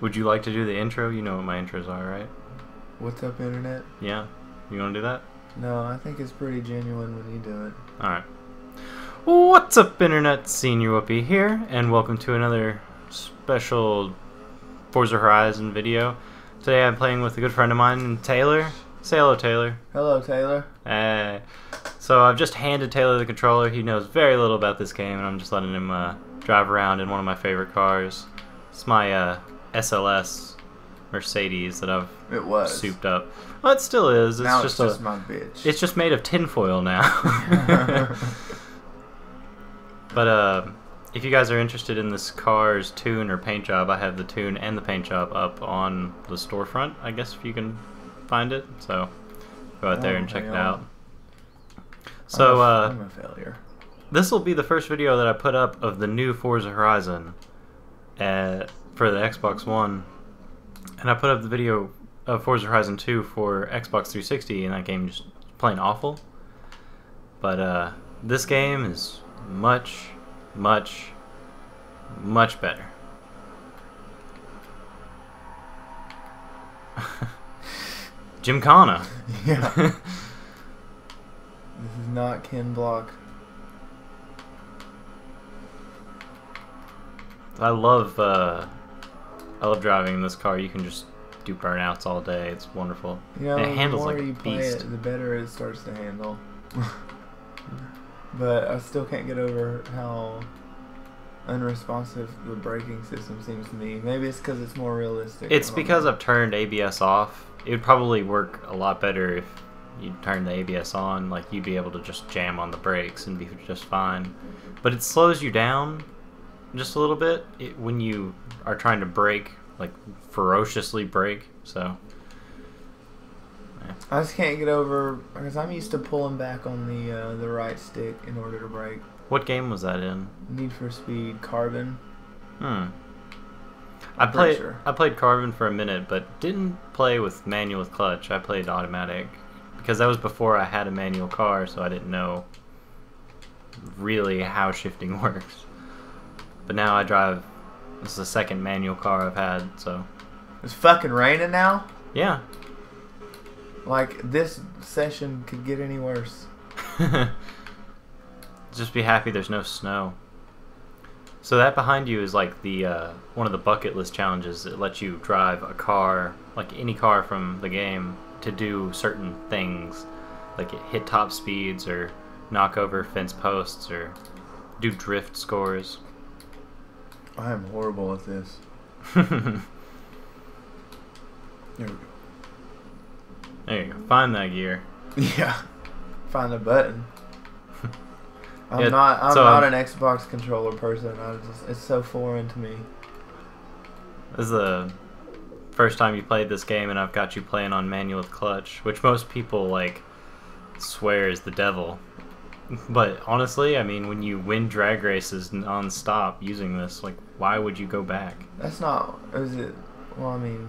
Would you like to do the intro? You know what my intros are, right? What's up, internet? Yeah. You want to do that? No, I think it's pretty genuine when you do it. Alright. What's up, Internet? Senior Whoopy here, and welcome to another special Forza Horizon video. Today I'm playing with a good friend of mine, Taylor. Say hello, Taylor. Hello, Taylor. Uh, so I've just handed Taylor the controller. He knows very little about this game, and I'm just letting him uh, drive around in one of my favorite cars. It's my uh, SLS Mercedes that I've It was. souped up. Well, it still is. It's now just, it's just a, my bitch. it's just made of tinfoil now. but uh, if you guys are interested in this car's tune or paint job, I have the tune and the paint job up on the storefront. I guess if you can find it. So go out there Oh, and check hang it out. So I'm a, uh, I'm a failure. this will be the first video that I put up of the new Forza Horizon uh, for the Xbox One, and I put up the video of Forza Horizon 2 for Xbox 360, and that game just plain awful. But uh, this game is much, much, much better. Gymkhana. Yeah. this is not Ken Block. I love uh, I love driving this car. You can just do burnouts all day. It's wonderful. Yeah, And it handles the more like a you play beast. it, the better it starts to handle. but I still can't get over how unresponsive the braking system seems to me. Maybe it's because it's more realistic. It's because know. I've turned ABS off. It would probably work a lot better if you turn the ABS on. Like you'd be able to just jam on the brakes and be just fine. But it slows you down just a little bit it, when you are trying to break, like ferociously break. So I just can't get over because I'm used to pulling back on the uh, the right stick in order to break. what game was that in? Need for Speed Carbon. Hmm. I played sure. I played Carbon for a minute, but didn't play with manual with clutch. I played automatic because that was before I had a manual car, so I didn't know really how shifting works. But now I drive. This is the second manual car I've had, so It's fucking raining now. yeah. Like this session could get any worse. Just be happy there's no snow. So that behind you is like the uh, one of the bucket list challenges. that lets you drive a car, like any car from the game, to do certain things, like hit top speeds or knock over fence posts or do drift scores. I am horrible at this. there we go. There you go. Find that gear. Yeah. Find the button. I'm Yeah, not. I'm so, not an Xbox controller person. I just. It's so foreign to me. This is the first time you played this game, and I've got you playing on manual with clutch, which most people like swear is the devil. But honestly, I mean, when you win drag races non-stop using this, like, why would you go back? That's not. Is it? Well, I mean,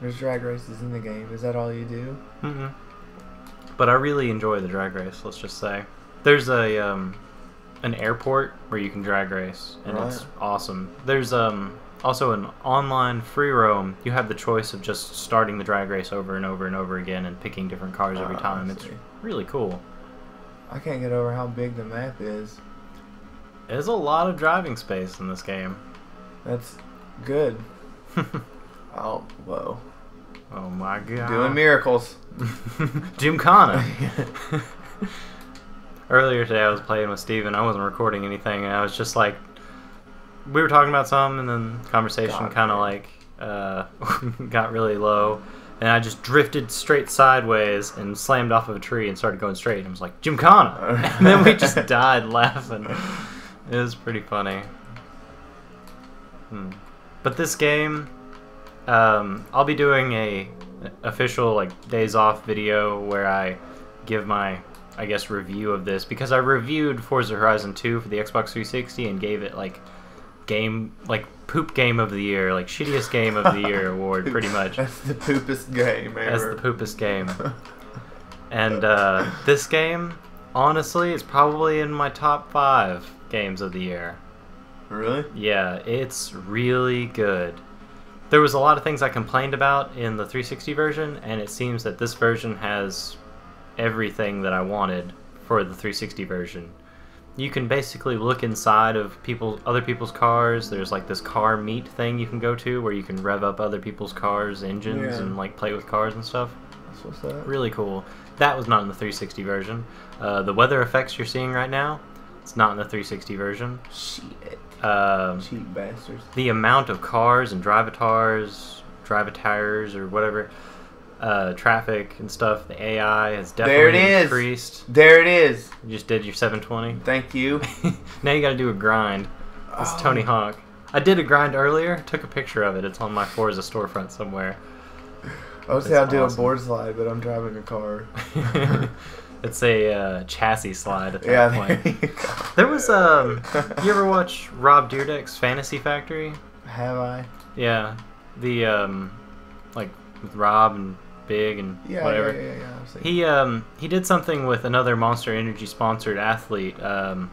there's drag races in the game. Is that all you do? Mm-hmm. But I really enjoy the drag race. Let's just say there's a um, an airport where you can drag race, and it's awesome. There's um also an online free roam. You have the choice of just starting the drag race over and over and over again and picking different cars every Ah, time. It's really cool. I can't get over how big the map is. There's a lot of driving space in this game. That's good. Oh, whoa. oh my god. Doing miracles. Gymkhana. Earlier today, I was playing with Steven. I wasn't recording anything, and I was just like, we were talking about something, and then conversation kind of like uh, got really low, and I just drifted straight sideways and slammed off of a tree and started going straight. And I was like, "Jim Gymkhana, and then we just died laughing. It was pretty funny. Hmm. But this game, um, I'll be doing a official like days off video where I give my I guess review of this because I reviewed Forza Horizon 2 for the Xbox 360 and gave it like game like poop game of the year, like shittiest game of the year award pretty much That's the poopest game as ever. the poopest game. And uh, this game, honestly, is probably in my top five games of the year. really? Yeah, it's really good. there was a lot of things I complained about in the 360 version, and it seems that this version has everything that I wanted for the 360 version. You can basically look inside of people, other people's cars. There's like this car meet thing you can go to where you can rev up other people's cars' engines Yeah. and like play with cars and stuff. That's what's up. Really cool. That was not in the 360 version. Uh, the weather effects you're seeing right now, it's not in the 360 version. Shit. Um, Cheap bastards. the amount of cars and drivatars, drivatires or whatever, uh, traffic and stuff, the AI has definitely There it is. increased. There it is. You just did your 720. Thank you. now you got to do a grind. It's Oh. Tony Hawk. I did a grind earlier. Took a picture of it. It's on my Forza storefront somewhere. I would say I'll do a board slide, but I'm driving a car. it's a uh, chassis slide at that yeah, point. there. There was um. You ever watch Rob Dyrdek's Fantasy Factory? Have I? Yeah, the um, like with Rob and Big and Yeah, whatever. yeah, yeah, yeah. He um he did something with another Monster Energy sponsored athlete. Um,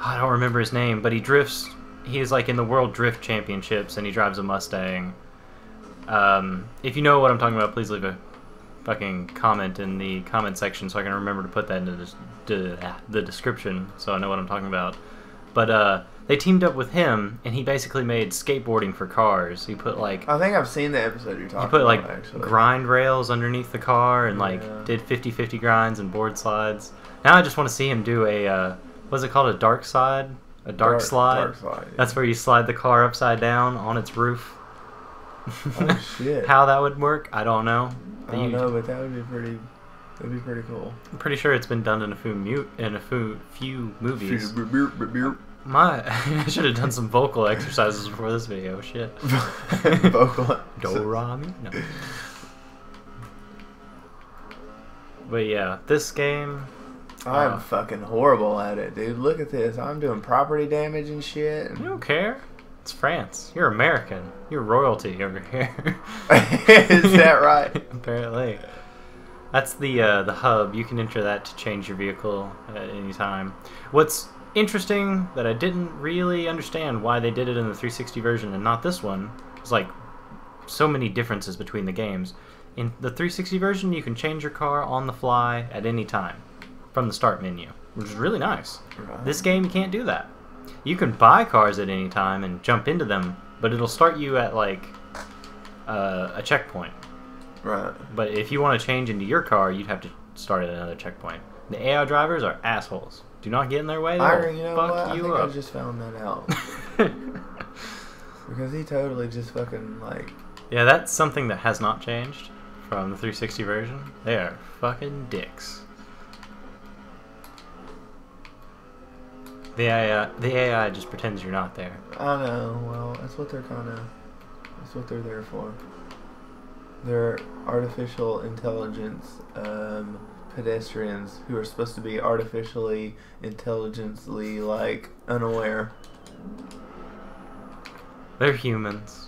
I don't remember his name, but he drifts. He's like in the World Drift Championships, and he drives a Mustang. Um, if you know what I'm talking about, please leave a fucking comment in the comment section so I can remember to put that into the, the, the description so I know what I'm talking about. But uh, they teamed up with him, and he basically made skateboarding for cars. He put like I think I've seen the episode you're talking about. he put like about, actually. grind rails underneath the car and like Yeah. did 50-50 grinds and board slides. Now I just want to see him do a uh, what's it called a dark side, a dark, slide. Dark slide. yeah. That's where you slide the car upside down on its roof. Oh, shit. How that would work, I don't know. I don't You- know, but that would be pretty. That'd be pretty cool. I'm pretty sure it's been done in a few mu- in a few few movies. My I should have done some vocal exercises before this video. Shit. vocal. Do ra mi no. But yeah, this game. I'm Uh, fucking horrible at it, dude. Look at this. I'm doing property damage and shit. You don't care. It's France. You're American. You're royalty over here. Is that right? Apparently. That's the uh, the hub. You can enter that to change your vehicle at any time. What's interesting that I didn't really understand why they did it in the 360 version and not this one is like so many differences between the games. In the 360 version, you can change your car on the fly at any time from the start menu, which is really nice. Right. This game you can't do that. You can buy cars at any time and jump into them, but it'll start you at like uh, a checkpoint. Right. But if you want to change into your car, you'd have to start at another checkpoint. The AI drivers are assholes. Do not get in their way. Iron, you know fuck what? I you think I just found that out. because he totally just fucking, like. yeah, that's something that has not changed from the 360 version. They are fucking dicks. The AI, the AI just pretends you're not there. I know. Well, that's what they're kind of. That's what they're there for. They're artificial intelligence um, pedestrians who are supposed to be artificially intelligently like unaware. They're humans,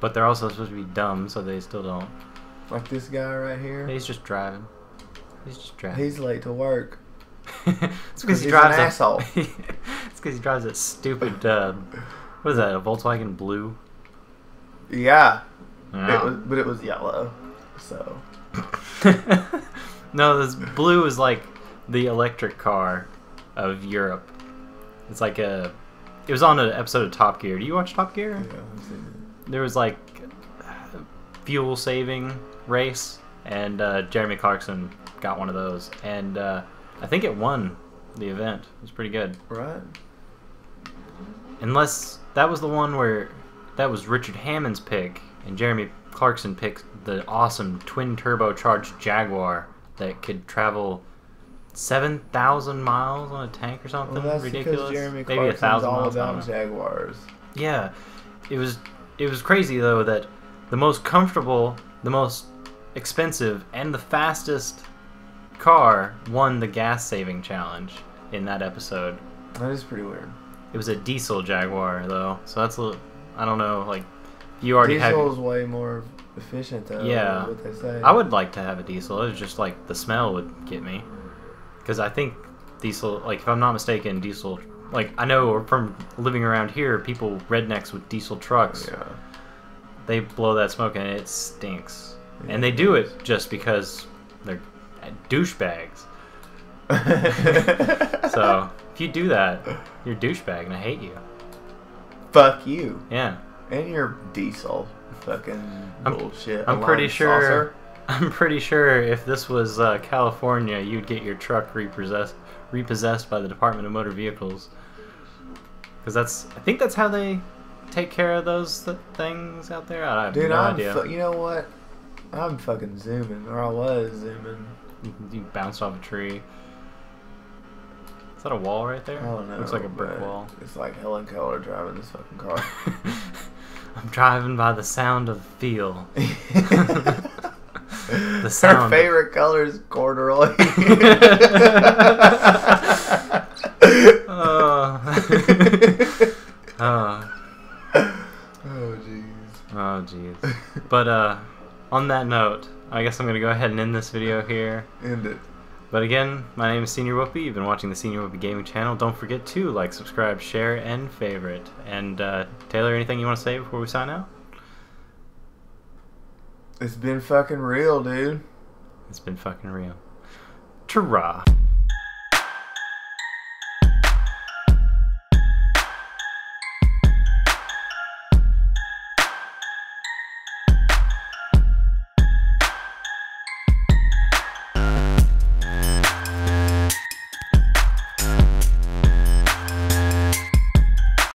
but they're also supposed to be dumb, so they still don't. Like this guy right here. He's just driving. He's just driving. He's late to work. it's because he drives an a- asshole. it's because he drives that stupid. Uh, what is that? A Volkswagen Blue? Yeah, Yeah. it was, but it was yellow. So no, this blue is like the electric car of Europe. It's like a. It was on an episode of Top Gear. Do you watch Top Gear? yeah, I've seen There was like fuel saving race, and uh, Jeremy Clarkson got one of those, and uh, I think it won the event. It was pretty good. Right. Unless that was the one where that was Richard Hammond's pick, and Jeremy Clarkson picked the awesome twin turbocharged Jaguar that could travel seven thousand miles on a tank or something Well, that's ridiculous. because Jeremy Maybe a Clarkson's thousand all miles. About. Jaguars. Yeah, it was it was crazy though that the most comfortable, the most expensive, and the fastest car won the gas saving challenge in that episode. That is pretty weird. It was a diesel Jaguar though, so that's a little, I don't know like you already Diesel is way more efficient though. Yeah. What they say. I would like to have a diesel. It's just like the smell would get me, because I think diesel, like if I'm not mistaken, diesel. Like I know from living around here, people rednecks with diesel trucks Yeah. they blow that smoke and it stinks. And they do it just because they're douchebags. so if you do that, you're a douchebag, and I hate you. Fuck you. Yeah, And your diesel. Fucking I'm- bullshit. I'm pretty sure. saucer. I'm pretty sure if this was uh, California, you'd get your truck repossessed repossessed by the Department of Motor Vehicles. Because that's, I think that's how they take care of those th- things out there. I have Dude, no I'm idea. you know what? I'm fucking zooming, or I was zooming. you, you bounced off a tree. Is that a wall right there? I don't know. Looks like a brick wall. It's like Helen Keller driving this fucking car. I'm driving by the sound of feel. the sound. of- favorite color is corduroy. Oh. oh. oh jeez. Oh jeez. But uh on that note, I guess I'm gonna go ahead and end this video here. End it. But again, my name is Senior Whoopy. You've been watching the Senior Whoopy Gaming Channel. Don't forget to like, subscribe, share, and favorite. And uh, Taylor, anything you want to say before we sign out? It's been fucking real, dude. It's been fucking real. Ta-ra.